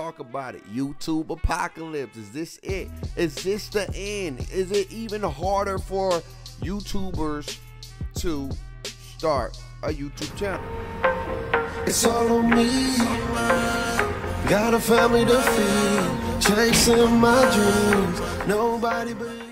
talk about it. YouTube apocalypse. Is this it? Is this the end? Is it even harder for YouTubers to start a YouTube channel? It's all on me. Got a family to feed, chasing my dreams. Nobody believes.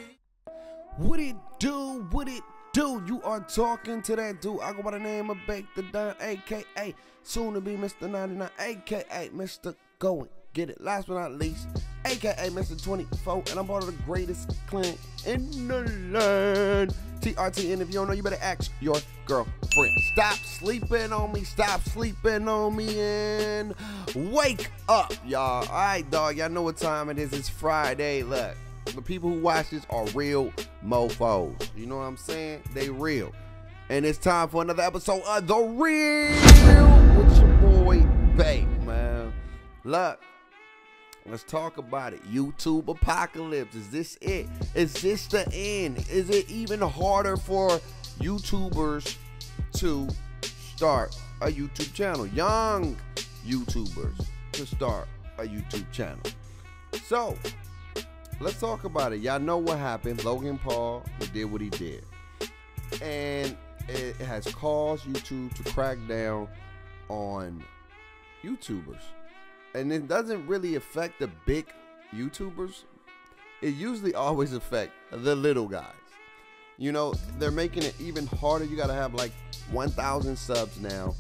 What it do? What it do? You are talking to that dude. I go by the name of Bake the Don, aka soon to be Mr. 99, aka Mr. Go and Get It. Last but not least, aka Mr. 24, and I'm part of the greatest clan in the land. TRT, and if you don't know, you better ask your girlfriend. Stop sleeping on me, stop sleeping on me, and wake up, y'all. All right, dog, y'all know what time it is. It's Friday. Look, the people who watch this are real mofos. You know what I'm saying? They real. And it's time for another episode of The Real with your boy, Bake, man. Look, let's talk about it. YouTube apocalypse. Is this it? Is this the end? Is it even harder for YouTubers to start a YouTube channel? Young YouTubers to start a YouTube channel. So, let's talk about it. Y'all know what happened. Logan Paul did what he did. And it has caused YouTube to crack down on YouTubers. And it doesn't really affect the big YouTubers. It usually always affect the little guys. You know, they're making it even harder. You got to have like 1,000 subs now.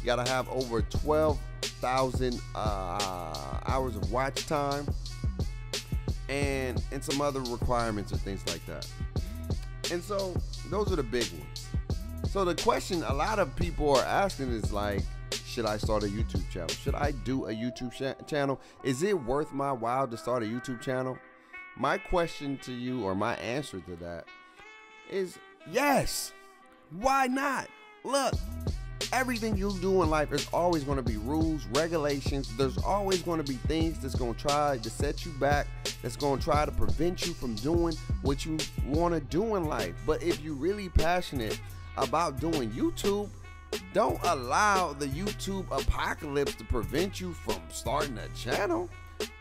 You got to have over 12,000 uh, hours of watch time and and some other requirements and things like that. And so those are the big ones. So the question a lot of people are asking is like, should I start a YouTube channel? Should I do a YouTube channel? Is it worth my while to start a YouTube channel? My question to you, or my answer to that, is yes. Why not? Look, everything you do in life is always going to be rules, regulations. There's always going to be things that's going to try to set you back, that's going to try to prevent you from doing what you want to do in life. But if you're really passionate about doing YouTube, don't allow the YouTube apocalypse to prevent you from starting a channel.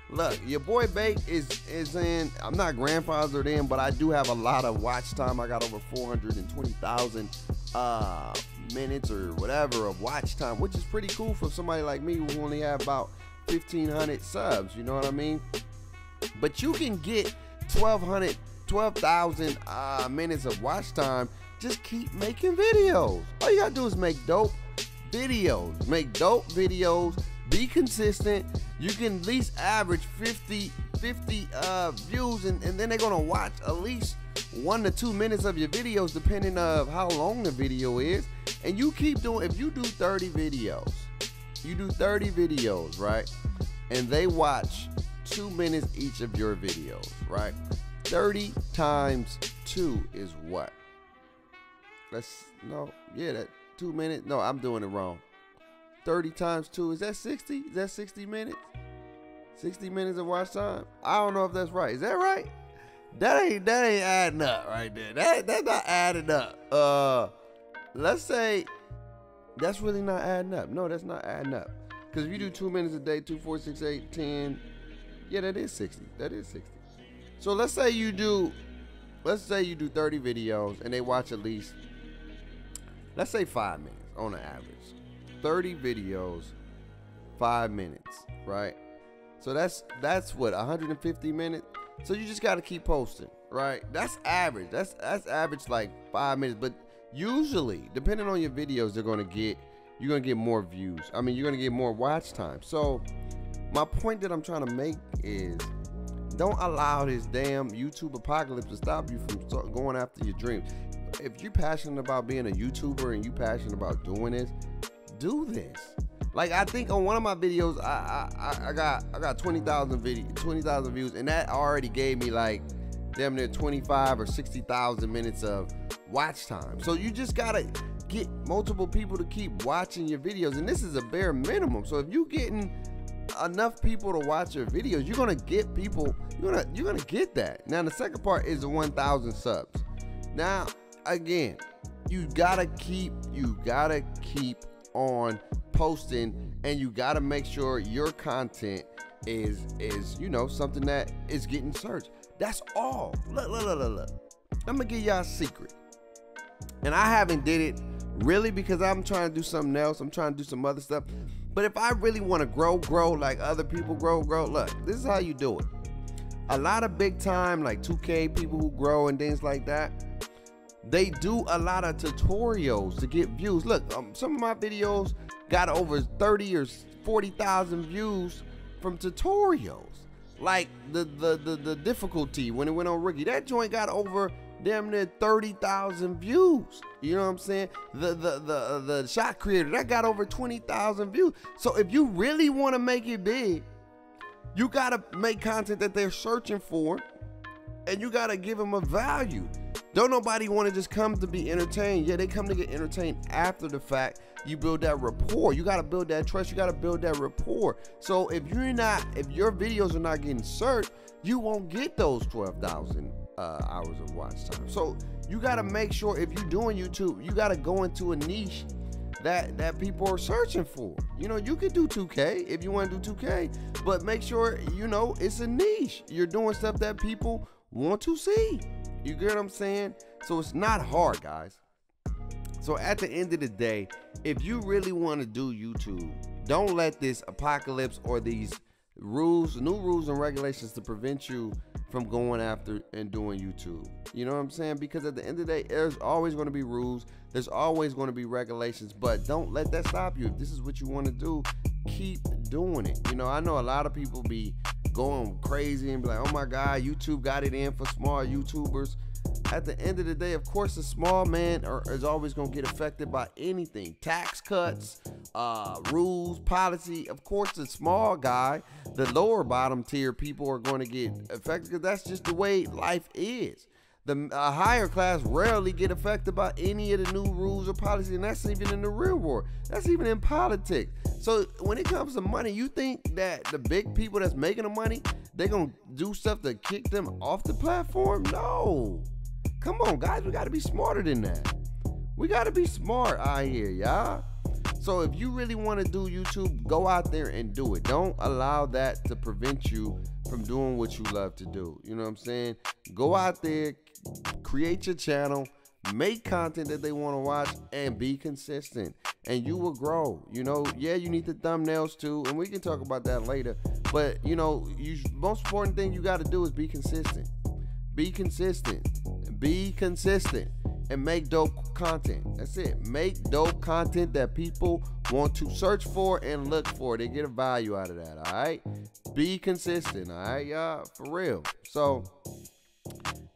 Look, your boy Bake is is in. I'm not grandfathered in, but I do have a lot of watch time. I got over 420,000 uh, minutes or whatever of watch time, which is pretty cool for somebody like me who only have about 1,500 subs. You know what I mean? But you can get 1,200, 12,000 uh, minutes of watch time. Just keep making videos. All you gotta do is make dope videos. Make dope videos. Be consistent. You can at least average 50, 50 uh, views, and, and then they're gonna watch at least one to two minutes of your videos, depending of how long the video is. And you keep doing. If you do 30 videos, you do 30 videos, right? And they watch two minutes each of your videos, right? 30 times two is what? That's no, yeah, that two minutes. No, I'm doing it wrong. 30 times two, is that 60? Is that 60 minutes? 60 minutes of watch time? I don't know if that's right. Is that right? That ain't that ain't adding up right there. That that's not adding up. Uh let's say that's really not adding up. No, that's not adding up. Because if you do two minutes a day, two, four, six, eight, ten, yeah, that is 60. That is 60. So let's say you do let's say you do 30 videos and they watch at least let's say five minutes on an average. 30 videos five minutes right? So that's that's what 150 minutes? So you just got to keep posting right? That's average. That's that's average like five minutes. But usually depending on your videos they're to get you're to get more views. I mean you're to get more watch time. So my point that i'm trying to make is don't allow this damn YouTube apocalypse to stop you from going after your dreams. If you're passionate about being a YouTuber and you passionate about doing this, do this. Like I think on one of my videos, I I, I got I got twenty thousand video, twenty thousand views, and that already gave me like damn near twenty five or sixty thousand minutes of watch time. So you just gotta get multiple people to keep watching your videos, and this is a bare minimum. So if you're getting enough people to watch your videos, you're gonna get people. You're gonna you're gonna get that. Now the second part is the 1,000 subs. Now again, you gotta keep you gotta keep on posting, and you gotta make sure your content is is you know something that is getting searched. That's all. Look, look, look, look, look. I'm gonna give y'all a secret, and I haven't did it really because I'm trying to do something else. I'm trying to do some other stuff. But if I really want to grow, grow like other people grow, grow, look, this is how you do it. A lot of big time like 2K people who grow and things like that, they do a lot of tutorials to get views. Look, um, some of my videos got over 30 or 40,000 views from tutorials. Like the, the the the difficulty when it went on Rookie, that joint got over damn near 30,000 views. You know what I'm saying? The the the uh, the shot creator that got over 20,000 views. So if you really want to make it big, you got to make content that they're searching for and you got to give them a value. Don't nobody want to just come to be entertained. Yeah, they come to get entertained after the fact. You build that rapport. You got to build that trust. You got to build that rapport. So if you're not, if your videos are not getting searched, you won't get those 12,000 uh, hours of watch time. So you got to make sure if you're doing YouTube, you got to go into a niche that that people are searching for. You know, you could do 2K if you want to do 2K, but make sure you know it's a niche. You're doing stuff that people want to see. You get what I'm saying? So it's not hard, guys. So at the end of the day, if you really want to do YouTube, don't let this apocalypse or these rules, new rules and regulations to prevent you from going after and doing YouTube. You know what I'm saying? Because at the end of the day, there's always going to be rules, there's always going to be regulations, but don't let that stop you. If this is what you want to do, keep doing it. You know, I know a lot of people be going crazy and be like, oh my God, YouTube got it in for small YouTubers. At the end of the day, of course, the small man are, is always going to get affected by anything tax cuts, uh, rules, policy. Of course, the small guy, the lower bottom tier people are going to get affected because that's just the way life is. The uh, higher class rarely get affected by any of the new rules or policies, and that's even in the real world. That's even in politics. So when it comes to money, you think that the big people that's making the money, they gonna do stuff to kick them off the platform? No. Come on, guys, we gotta be smarter than that. We gotta be smart out here, y'all. So if you really want to do YouTube, go out there and do it. Don't allow that to prevent you from doing what you love to do. You know what I'm saying? Go out there, create your channel, make content that they want to watch, and be consistent. And you will grow. You know, yeah, you need the thumbnails too, and we can talk about that later. But you know, you most important thing you got to do is be consistent. Be consistent. Be consistent and make dope content. That's it. Make dope content that people want to search for and look for. They get a value out of that. All right. Be consistent. All right, y'all. For real. So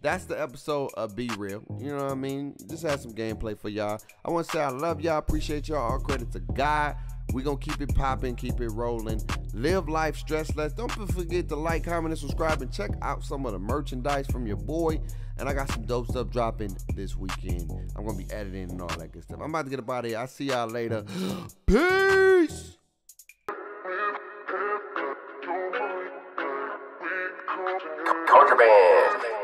that's the episode of Be Real. You know what I mean? Just had some gameplay for y'all. I want to say I love y'all. Appreciate y'all. All credit to God. we going to keep it popping, keep it rolling. Live life stress less. Don't forget to like, comment, and subscribe. And check out some of the merchandise from your boy. And I got some dope stuff dropping this weekend. I'm going to be editing and all that good stuff. I'm about to get a body. I'll see y'all later. Peace. Contraband.